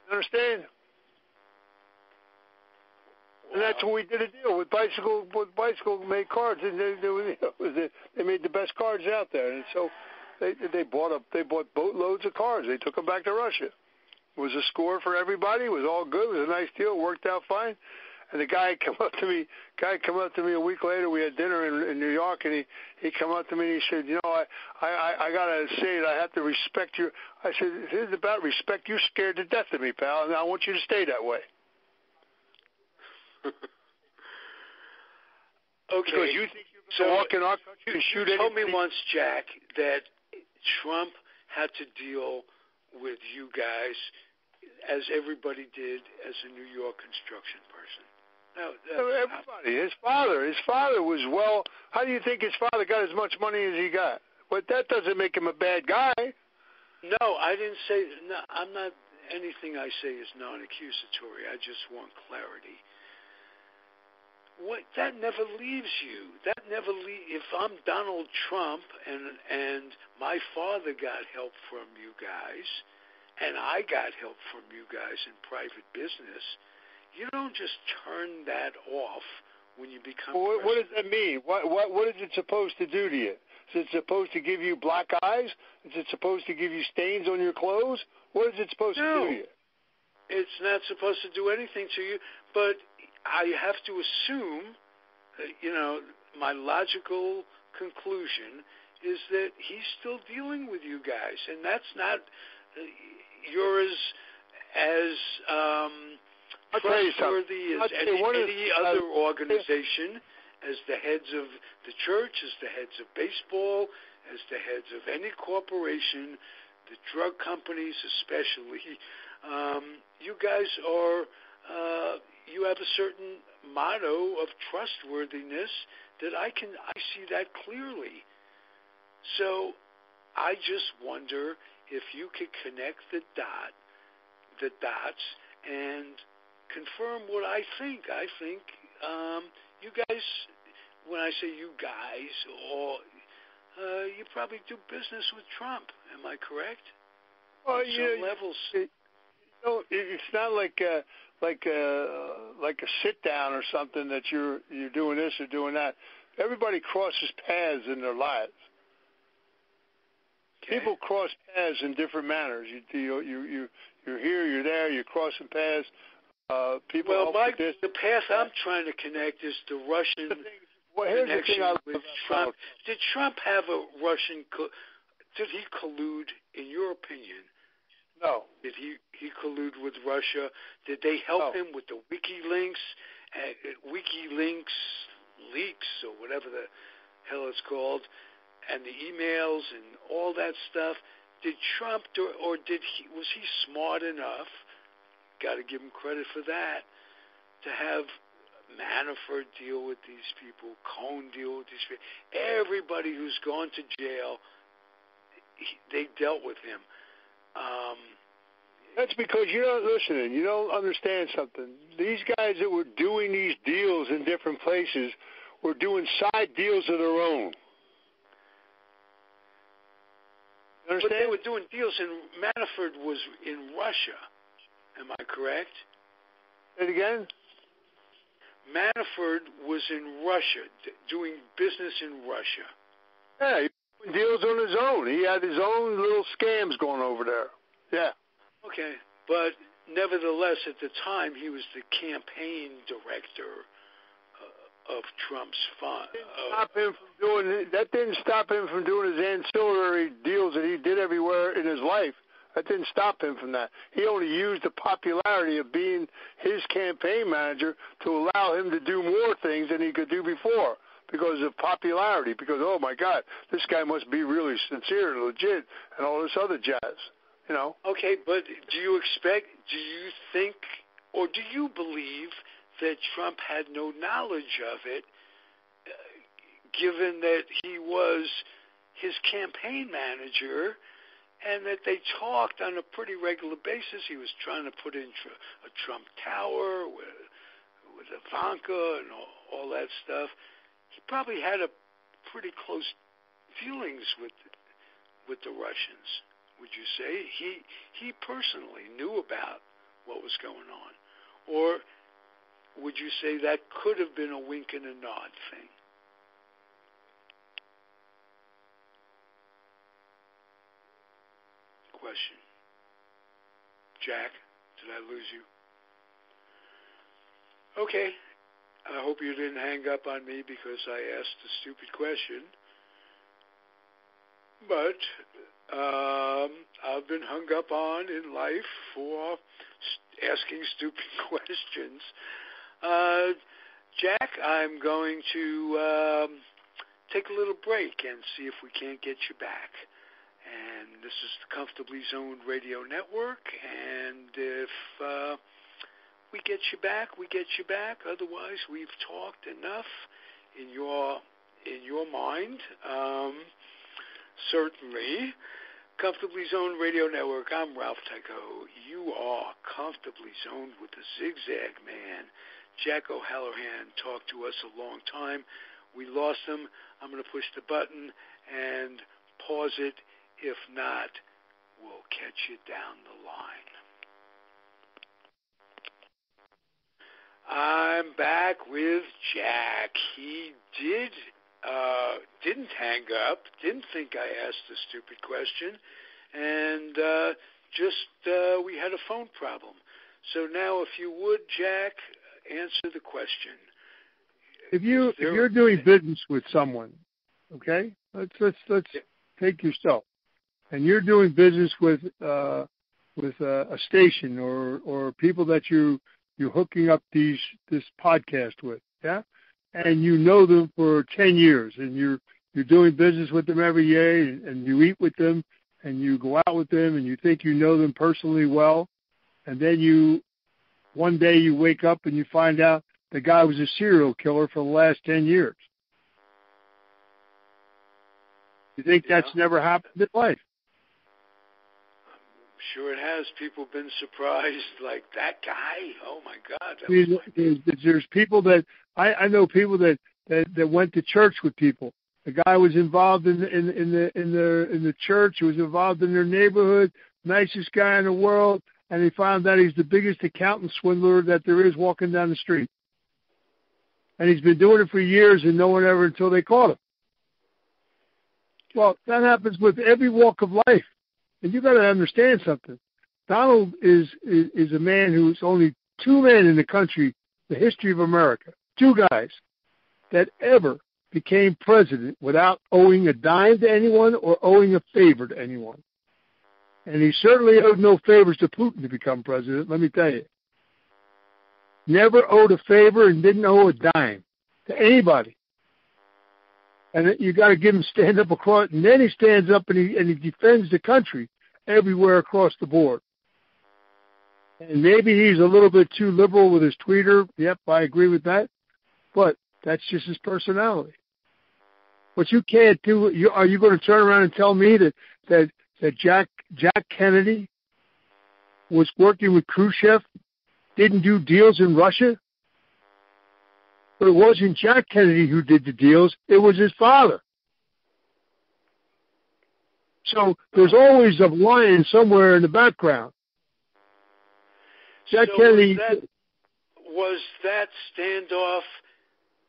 You understand? And that's when we did a deal with bicycle. With bicycle made cards, and they they, [LAUGHS] they made the best cards out there. And so they they bought up they bought boatloads of cards. They took them back to Russia. It was a score for everybody. It was all good. It was a nice deal. It worked out fine. And the guy [LAUGHS] come up to me. Guy come up to me a week later. We had dinner in, in New York, and he he come up to me and he said, "You know, I I I gotta say that I have to respect you." I said, "It's about respect. You're scared to death of me, pal, and I want you to stay that way." [LAUGHS] Okay. Because you think you're So, walk in our country and shoot you told me once, Jack, that Trump had to deal with you guys as everybody did as a New York construction person. No, everybody. His father. His father was well. How do you think his father got as much money as he got? But that doesn't make him a bad guy. No, I didn't say. No, I'm not. Anything I say is non-accusatory. I just want clarity. What that never leaves you. That never leave. If I'm Donald Trump and and my father got help from you guys, and I got help from you guys in private business, you don't just turn that off when you become. Well, what, what does that mean? What what what is it supposed to do to you? Is it supposed to give you black eyes? Is it supposed to give you stains on your clothes? What is it supposed no, to do to you? It's not supposed to do anything to you, but I have to assume, you know, my logical conclusion is that he's still dealing with you guys, and that's not. You're as as um, trustworthy as any, any other organization as the heads of the church, as the heads of baseball, as the heads of any corporation, the drug companies especially. Um, you guys are, uh, you have a certain motto of trustworthiness that I can, I see that clearly. So I just wonder if you could connect the dot, the dots, and confirm what I think. I think um, you guys, when I say you guys, or uh, you probably do business with Trump. Am I correct? Well, you some levels. It, know, it's not like a, like a like a sit down or something that you're you're doing this or doing that. Everybody crosses paths in their lives. Okay. People cross paths in different manners. You you you you you're here, you're there, you're crossing paths. Uh, people well, the path I'm trying to connect is the Russian connection the thing I with Trump. Did Trump have a Russian? Co- did he collude, in your opinion? No. Did he he collude with Russia? Did they help no. him with the WikiLeaks, uh, WikiLeaks leaks or whatever the hell it's called, and the emails and all that stuff? Did Trump do, or did he was he smart enough? Got to give him credit for that. To have Manafort deal with these people, Cohn deal with these people, everybody who's gone to jail, he, they dealt with him. Um, That's because you're not listening. You don't understand something. These guys that were doing these deals in different places were doing side deals of their own. You understand? But they were doing deals, and Manafort was in Russia. Am I correct? Say it again. Manafort was in Russia, doing business in Russia. Yeah, he was doing deals on his own. He had his own little scams going over there. Yeah. Okay, but nevertheless, at the time, he was the campaign director uh, of Trump's fund. Uh, Stop him from doing that. Didn't stop him from doing his ancillary deals that he did everywhere in his life. That didn't stop him from that. He only used the popularity of being his campaign manager to allow him to do more things than he could do before because of popularity. Because oh my God, this guy must be really sincere and legit, and all this other jazz. You know. Okay, but do you expect? Do you think, or do you believe that Trump had no knowledge of it, uh, given that he was his campaign manager? And that they talked on a pretty regular basis. He was trying to put in a Trump Tower with, with Ivanka and all, all that stuff. He probably had a pretty close feelings with with the Russians. Would you say he he personally knew about what was going on, or would you say that could have been a wink and a nod thing? Question. Jack, did I lose you? Okay. I hope you didn't hang up on me because I asked a stupid question. But um, I've been hung up on in life for asking stupid [LAUGHS] questions. Uh, Jack, I'm going to um, take a little break and see if we can't get you back And this is the Comfortably Zoned Radio Network. And if uh, we get you back, we get you back. Otherwise, we've talked enough in your in your mind. Um, certainly. Comfortably Zoned Radio Network. I'm Ralph Tycho. You are comfortably zoned with the Zigzag Man. Jack O'Halloran talked to us a long time. We lost him. I'm going to push the button and pause it. If not, we'll catch you down the line. I'm back with Jack. He did uh, didn't hang up, didn't think I asked a stupid question, and uh, just uh, we had a phone problem. So now, if you would, Jack, answer the question. If you if you're doing business with someone, okay, let's let's let's yeah. take yourself, and you're doing business with uh, with a, a station or or people that you you're hooking up these this podcast with, yeah and you know them for 10 years and you're you're doing business with them every day and, and you eat with them and you go out with them and you think you know them personally well and then you one day you wake up and you find out the guy was a serial killer for the last 10 years. You think yeah. that's never happened in life? Sure it has. People been surprised, [LAUGHS] like that guy. Oh my God! Mean, there's, there's people that I, I know people that, that that went to church with people. The guy was involved in the in, in the in the in the church. He was involved in their neighborhood. Nicest guy in the world, and he found out he's the biggest accountant swindler that there is walking down the street. And he's been doing it for years, and no one ever until they caught him. Well, that happens with every walk of life. And you got to understand something. Donald is, is is a man who's only two men in the country, the history of America, two guys that ever became president without owing a dime to anyone or owing a favor to anyone. And he certainly owed no favors to Putin to become president, let me tell you. Never owed a favor and didn't owe a dime to anybody. And you got to give him stand up across, and then he stands up and he and he defends the country everywhere across the board. And maybe he's a little bit too liberal with his tweeter. Yep, I agree with that. But that's just his personality. But you can't do. You, are you going to turn around and tell me that that that Jack Jack Kennedy was working with Khrushchev, didn't do deals in Russia? But it wasn't Jack Kennedy who did the deals. It was his father. So there's always a lion somewhere in the background. Jack so Kennedy. Was that, was that standoff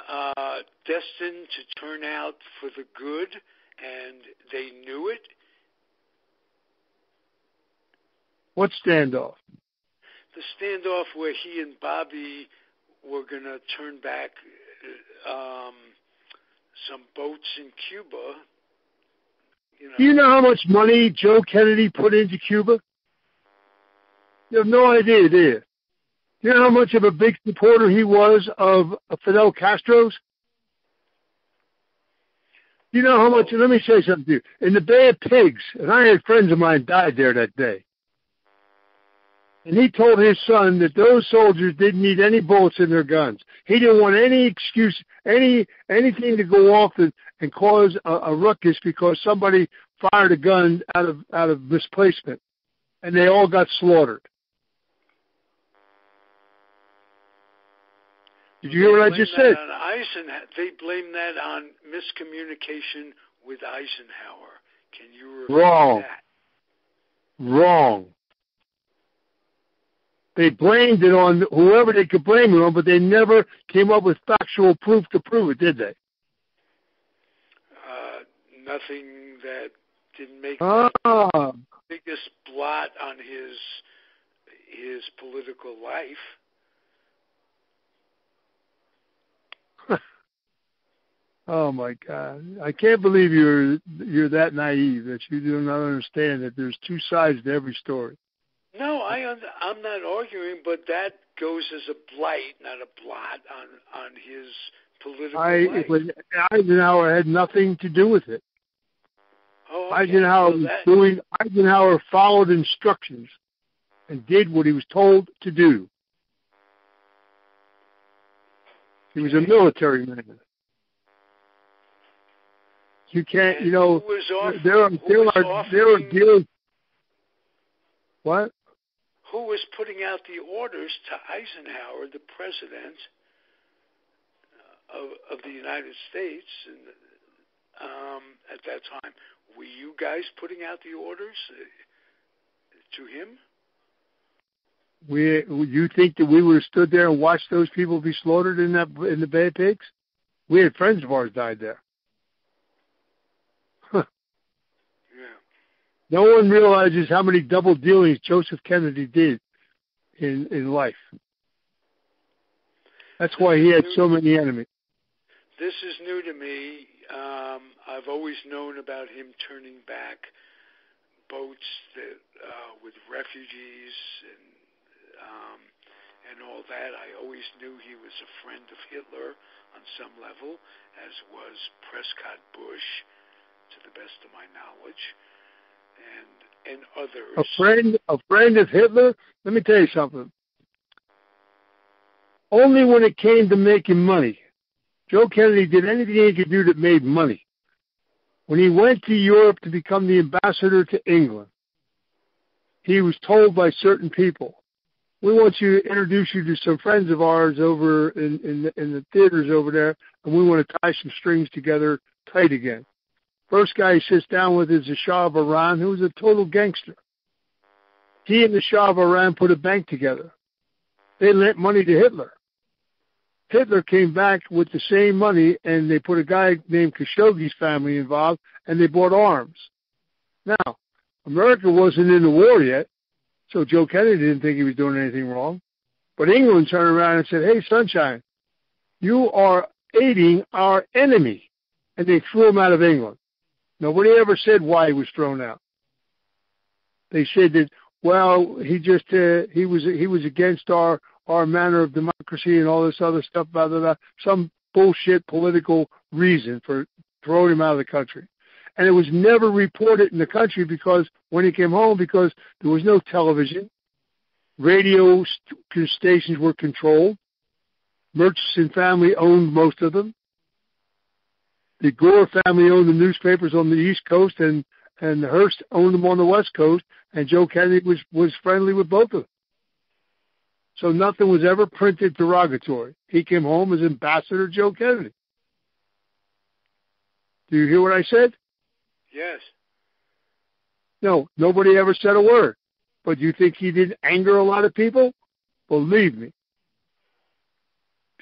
uh, destined to turn out for the good, and they knew it? What standoff? The standoff where he and Bobby were going to turn back um, some boats in Cuba you know. Do you know how much money Joe Kennedy put into Cuba? You have no idea, do you? Do you know how much of a big supporter he was of Fidel Castro's? You know how much? Let me say something to you. In the Bay of Pigs, and I had friends of mine died there that day. And he told his son that those soldiers didn't need any bullets in their guns. He didn't want any excuse, any anything to go off and, and cause a, a ruckus because somebody fired a gun out of out of misplacement, and they all got slaughtered. Did you hear what I just said? Eisenhower, they blame that on miscommunication with Eisenhower. Can you Wrong. That? Wrong. They blamed it on whoever they could blame it on, but they never came up with factual proof to prove it, did they? Uh, nothing that didn't make ah. the biggest blot on his his political life. [LAUGHS] oh my God! I can't believe you're you're that naive that you do not understand that there's two sides to every story. No, I I'm not arguing, but that goes as a blight, not a blot on on his political I, life. Eisenhower had nothing to do with it. Oh, Eisenhower well, was that- doing. Eisenhower followed instructions and did what he was told to do. He was a military man. You can't, And you know, who was off, there are there are there are deals. What? Who was putting out the orders to Eisenhower, the president of, of the United States, and, um, at that time? Were you guys putting out the orders uh, to him? We, you think that we would have stood there and watched those people be slaughtered in that in the Bay of Pigs? We had friends of ours died there. Yeah. No one realizes how many double dealings Joseph Kennedy did in in life. That's why he had so many enemies. This is new to me. Um, I've always known about him turning back boats that uh, with refugees and um, and all that. I always knew he was a friend of Hitler on some level, as was Prescott Bush, to the best of my knowledge, and and others. A friend, a friend of Hitler. Let me tell you something. Only when it came to making money, Joe Kennedy did anything he could do that made money. When he went to Europe to become the ambassador to England, he was told by certain people, "We want you to introduce you to some friends of ours over in in in the theaters over there, and we want to tie some strings together tight again." First guy he sits down with is the Shah of Iran, who was a total gangster. He and the Shah of Iran put a bank together. They lent money to Hitler. Hitler came back with the same money, and they put a guy named Khashoggi's family involved, and they bought arms. Now, America wasn't in the war yet, so Joe Kennedy didn't think he was doing anything wrong. But England turned around and said, "Hey, Sunshine, you are aiding our enemy," and they threw him out of England. Nobody ever said why he was thrown out. They said that well, he just uh, he was he was against our our manner of democracy and all this other stuff, blah blah blah. Some bullshit political reason for throwing him out of the country, and it was never reported in the country because when he came home, because there was no television, radio st- stations were controlled. Murchison family owned most of them the Gore family owned the newspapers on the East Coast, and and Hearst owned them on the West Coast, and Joe Kennedy was was friendly with both of them. So nothing was ever printed derogatory. He came home as Ambassador Joe Kennedy. Do you hear what I said? Yes. No, nobody ever said a word. But do you think he didn't anger a lot of people? Believe me.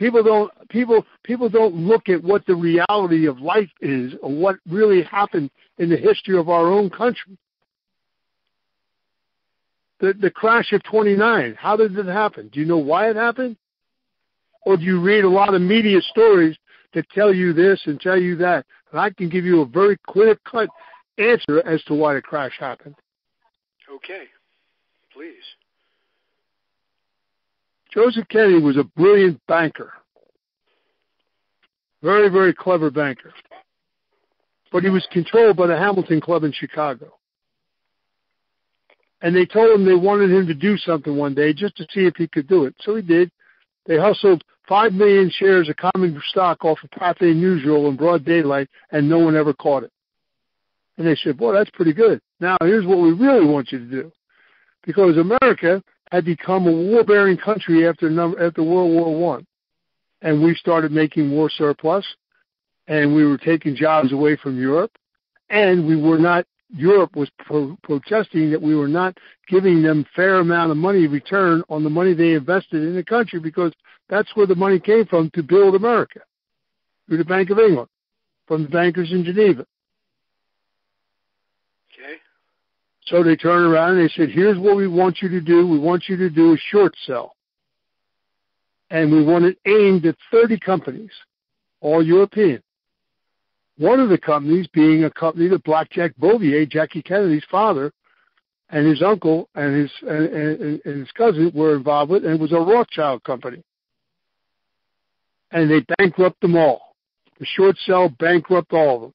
People don't people people don't look at what the reality of life is or what really happened in the history of our own country. The the crash of 29, how did it happen? Do you know why it happened? Or do you read a lot of media stories that tell you this and tell you that? And I can give you a very clear cut answer as to why the crash happened. Okay. Please. Joseph Kennedy was a brilliant banker. Very, very clever banker. But he was controlled by the Hamilton Club in Chicago. And they told him they wanted him to do something one day just to see if he could do it. So he did. They hustled five million shares of common stock off of Pathé Newsreel in broad daylight, and no one ever caught it. And they said, boy, that's pretty good. Now, here's what we really want you to do. Because America had become a war-bearing country after number, after World War One, and we started making war surplus, and we were taking jobs away from Europe, and we were not. Europe was pro- protesting that we were not giving them fair amount of money return on the money they invested in the country because that's where the money came from to build America through the Bank of England, from the bankers in Geneva. Okay. So they turned around and they said, here's what we want you to do. We want you to do a short sell. And we want it aimed at 30 companies, all European. One of the companies being a company that Blackjack Bouvier, Jackie Kennedy's father, and his uncle and his and, and, and his cousin were involved with, and it was a Rothschild company. And they bankrupt them all. The short sell bankrupt all of them.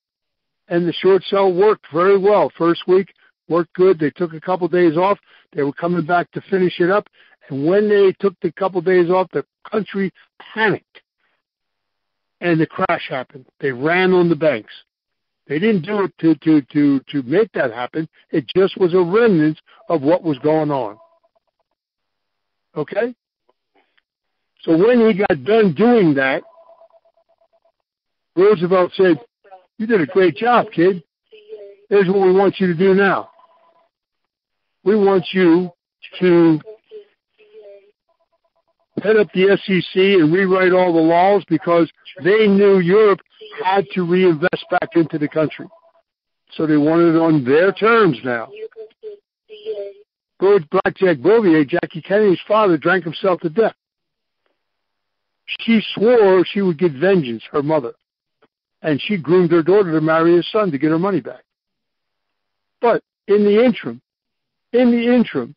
and the short sell worked very well. First week worked good. They took a couple days off. They were coming back to finish it up, and when they took the couple days off, the country panicked, and the crash happened. They ran on the banks. They didn't do it to to to to make that happen. It just was a remnant of what was going on. Okay? So when he got done doing that, Roosevelt said, You did a great job, kid. Here's what we want you to do now. We want you to head up the SEC and rewrite all the laws because they knew Europe had to reinvest back into the country. So they wanted it on their terms now. Good Blackjack Bouvier, Jackie Kennedy's father, drank himself to death. She swore she would get vengeance, her mother. And she groomed her daughter to marry his son to get her money back. But in the interim, in the interim,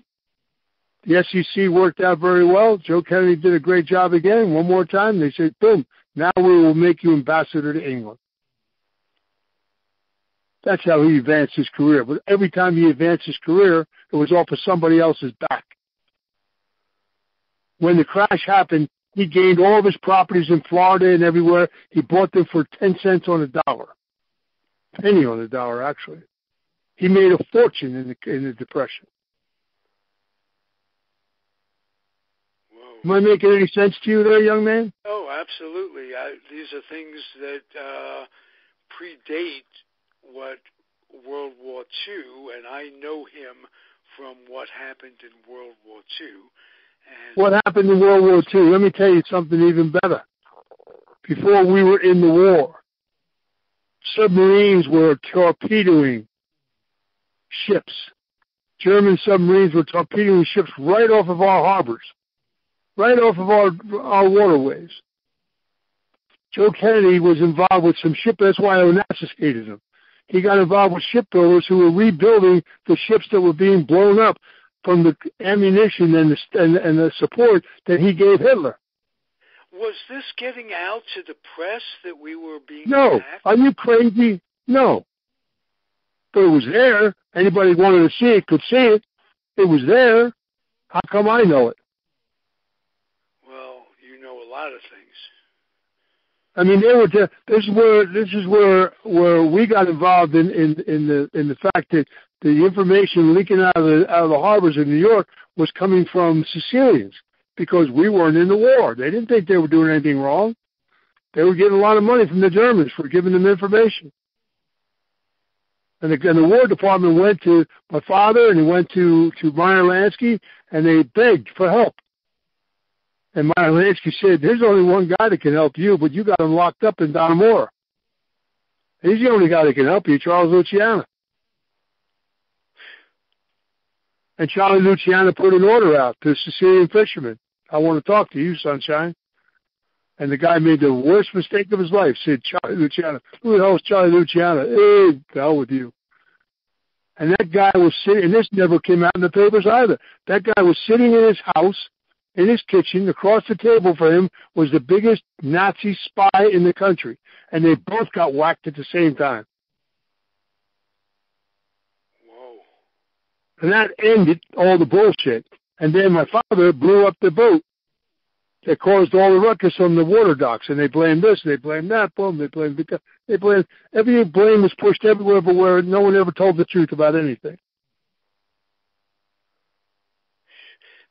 the SEC worked out very well. Joe Kennedy did a great job again. One more time, they said, boom, now we will make you ambassador to England. That's how he advanced his career. But every time he advanced his career, it was off of somebody else's back. When the crash happened, he gained all of his properties in Florida and everywhere. He bought them for 10 cents on a dollar. Penny on a dollar, actually. He made a fortune in the, in the Depression. Am I making any sense to you there, young man? Oh, absolutely. I, these are things that uh, predate what World War II, and I know him from what happened in World War II. And what happened in World War II? Let me tell you something even better. Before we were in the war, submarines were torpedoing ships. German submarines were torpedoing ships right off of our harbors, right off of our our waterways. Joe Kennedy was involved with some ship. That's why Onassis hated him he got involved with shipbuilders who were rebuilding the ships that were being blown up from the ammunition and the, and, and the support that he gave Hitler. Was this getting out to the press that we were being No. attacked? Are you crazy? No. But it was there. Anybody wanted to see it could see it. It was there. How come I know it? Well, you know a lot of things. I mean, they were. This is where this is where where we got involved in in in the in the fact that the information leaking out of the out of the harbors in New York was coming from Sicilians because we weren't in the war. They didn't think they were doing anything wrong. They were getting a lot of money from the Germans for giving them information. And the, and the War Department went to my father and he went to to Meyer Lansky and they begged for help. And Meyer Lansky said, there's only one guy that can help you, but you got him locked up in Dannemora. He's the only guy that can help you, Charles Luciano. And Charlie Luciano put an order out to Sicilian fishermen. I want to talk to you, sunshine. And the guy made the worst mistake of his life. Said Charlie Luciano, who the hell is Charlie Luciano? Hey, the hell with you. And that guy was sitting, and this never came out in the papers either. That guy was sitting in his house in his kitchen, across the table from him, was the biggest Nazi spy in the country. And they both got whacked at the same time. Whoa. And that ended all the bullshit. And then my father blew up the boat that caused all the ruckus on the water docks. And they blamed this, they blamed that, boom, they blamed the. they blamed every blame was pushed everywhere but where no one ever told the truth about anything.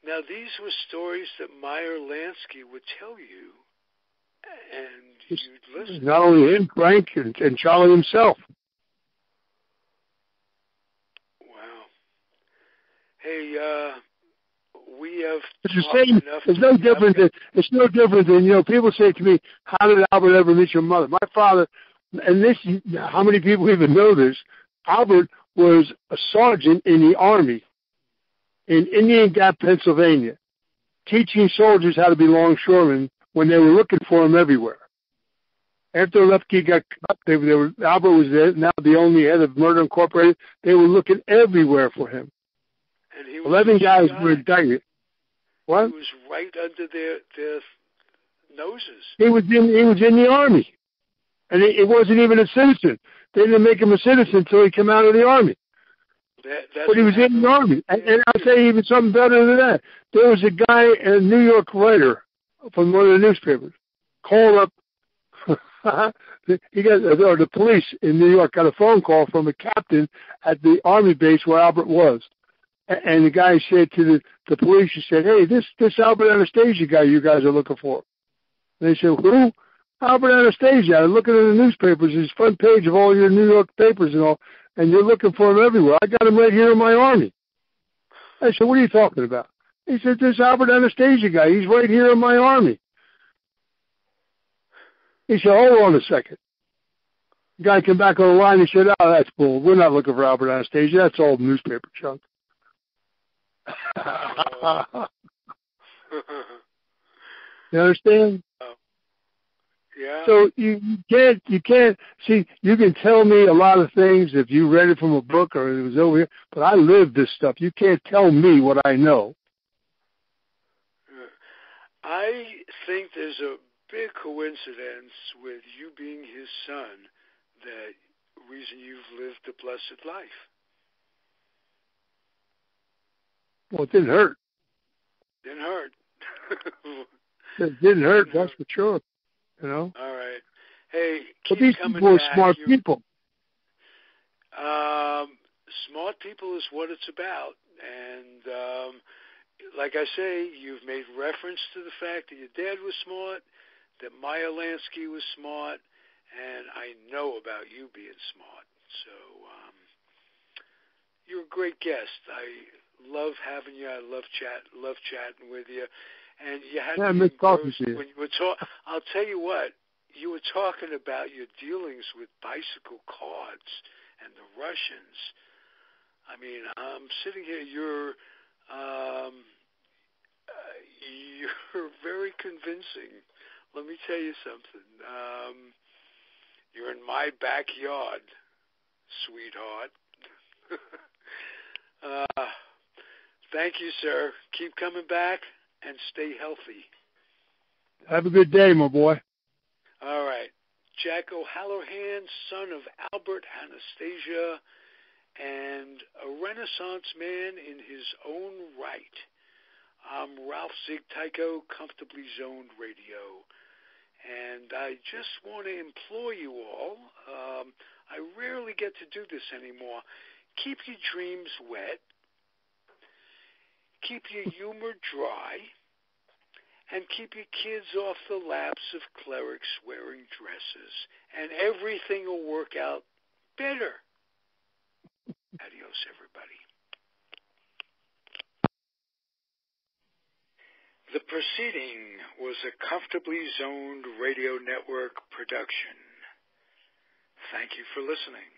Now, these were stories that Meyer Lansky would tell you, and you'd listen. Not only him, Frank, and, and Charlie himself. Wow. Hey, uh, we have It's the same. It's no different than it's no different than you know. People say to me, "How did Albert ever meet your mother?" My father, and this, how many people even know this? Albert was a sergeant in the army in Indian Gap, Pennsylvania, teaching soldiers how to be longshoremen when they were looking for him everywhere. After Lefty got cut, they, they were, Albert was there, now the only head of Murder Incorporated. They were looking everywhere for him. and he was Eleven guys guy. were indicted. What? He was right under their their noses. He was in he was in the army, and it, it wasn't even a citizen. they didn't make him a citizen until he came out of the army. That, but he was in the army. And, and I'll tell you even something better than that. There was a guy, a New York writer from one of the newspapers, called up. [LAUGHS] he got or the police in New York got a phone call from a captain at the army base where Albert was, and the guy said to the the police, he said, "Hey, this this Albert Anastasia guy you guys are looking for." And they said, "Who?" Albert Anastasia. I'm looking in the newspapers. He's front page of all your New York papers and all, and you're looking for him everywhere. I got him right here in my army. I said, "What are you talking about?" He said, "This Albert Anastasia guy. He's right here in my army." He said, "Hold on a second. The guy came back on the line. and said, "Oh, that's bull. We're not looking for Albert Anastasia. That's all newspaper junk." [LAUGHS] you understand? Oh, yeah. So you, you can't you can't see you can tell me a lot of things if you read it from a book or it was over here, but I live this stuff. You can't tell me what I know. I think there's a big coincidence with you being his son that reason you've lived a blessed life. Well, it didn't hurt. Didn't hurt. [LAUGHS] it didn't hurt, that's for sure. You know. All right. Hey, but these people are smart You're, people. Um, smart people is what it's about, and um, like I say, you've made reference to the fact that your dad was smart, that Meyer Lansky was smart, and I know about you being smart. So um, you're a great guest. I love having you. I love chat. Love chatting with you. And you had yeah, me talking to you. when you were talk. I'll tell you what. You were talking about your dealings with bicycle cards and the Russians. I mean, I'm sitting here. You're um, uh, [LAUGHS] you're very convincing. Let me tell you something. Um, you're in my backyard, sweetheart. [LAUGHS] uh, thank you, sir. Keep coming back and stay healthy. Have a good day, my boy. All right. Jack O'Halloran, son of Albert Anastasia, and a Renaissance man in his own right. I'm Ralph Zigtyco, Comfortably Zoned Radio. And I just want to implore you all, um, I rarely get to do this anymore. Keep your dreams wet keep your humor dry, and keep your kids off the laps of clerics wearing dresses, and everything will work out better. Adios, everybody. The proceeding was a comfortably zoned radio network production. Thank you for listening.